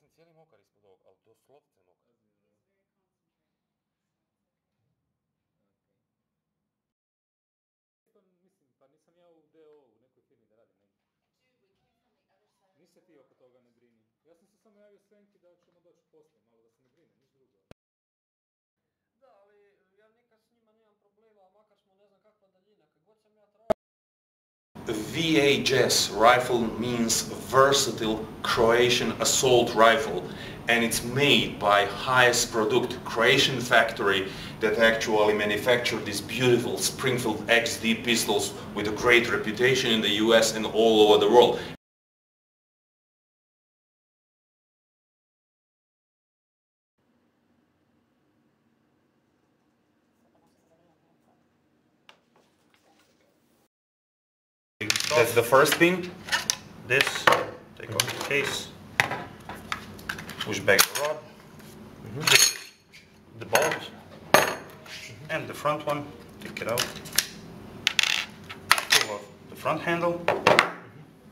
sam cijeli mokar ispod ovog, ali doslovce mokar. Pa mislim, pa nisam ja u DO, u nekoj firmi da radim negdje. Niš se ti oko toga ne brini. Ja sam se samo javio Svenki da ćemo doći VHS rifle means versatile Croatian assault rifle and it's made by HS Produkt Croatian factory that actually manufactured these beautiful Springfield XD pistols with a great reputation in the US and all over the world. That's the first thing. This, take off the case, push back the rod, the bolt, and the front one, take it out, pull off the front handle,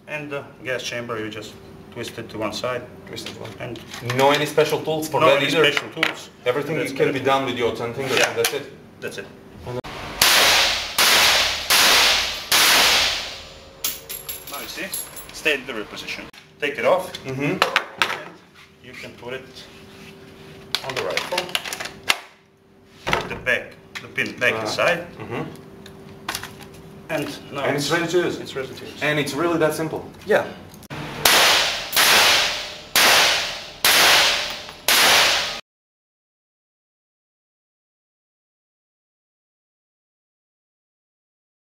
and the gas chamber, you just twist it to one side, twist it one, and No any special tools for no that either? special tools. Everything can be done with your 10 fingers Yeah. and that's it? That's it. Stay in the rear position. Take it off, Mm-hmm. and you can put it on the rifle. The back, the pin back Ah. inside, Mm-hmm. and now And it's ready to use? It's ready to use. And it's really that simple? yeah,